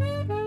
Bye.